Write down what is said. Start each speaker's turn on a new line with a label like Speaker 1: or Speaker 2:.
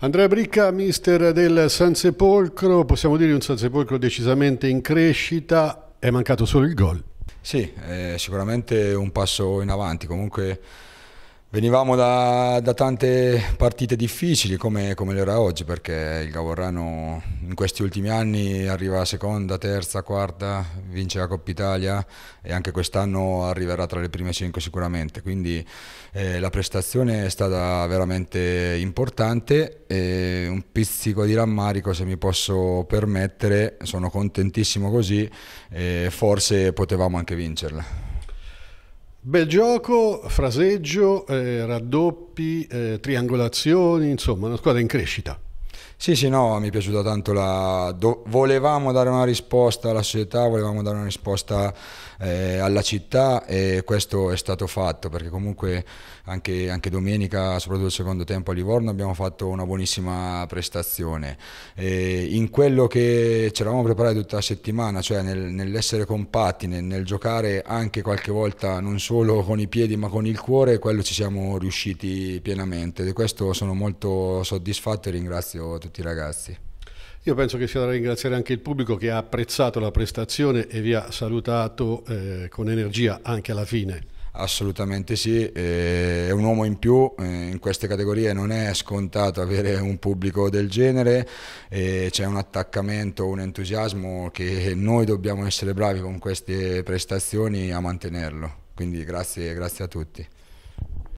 Speaker 1: Andrea Bricca, mister del San Sepolcro, possiamo dire un San Sepolcro decisamente in crescita, è mancato solo il gol.
Speaker 2: Sì, è sicuramente un passo in avanti, comunque Venivamo da, da, tante partite difficili come, come l'era oggi perché il Gavorrano in questi ultimi anni arriva seconda, terza, quarta, vince la Coppa Italia e anche quest'anno arriverà tra le prime cinque sicuramente, quindi eh, la prestazione è stata veramente importante e un pizzico di rammarico se mi posso permettere, sono contentissimo così e forse potevamo anche vincerla.
Speaker 1: Bel gioco, fraseggio, eh, raddoppi, eh, triangolazioni, insomma una squadra in crescita.
Speaker 2: Sì, sì, no, mi è piaciuta tanto la... Do... volevamo dare una risposta alla società, volevamo dare una risposta eh, alla città e questo è stato fatto perché comunque anche, anche, domenica, soprattutto il secondo tempo a Livorno, abbiamo fatto una buonissima prestazione. E in quello che ci eravamo preparati tutta la settimana, cioè nel, nell'essere compatti, nel, nel giocare anche qualche volta non solo con i piedi ma con il cuore, quello ci siamo riusciti pienamente. Di questo sono molto soddisfatto e ringrazio tutti tutti i ragazzi.
Speaker 1: Io penso che sia da ringraziare anche il pubblico che ha apprezzato la prestazione e vi ha salutato eh, con energia anche alla fine.
Speaker 2: Assolutamente sì, è un uomo in più, in queste categorie non è scontato avere un pubblico del genere, c'è un attaccamento, un entusiasmo che noi dobbiamo essere bravi con queste prestazioni a mantenerlo, quindi grazie, grazie a tutti.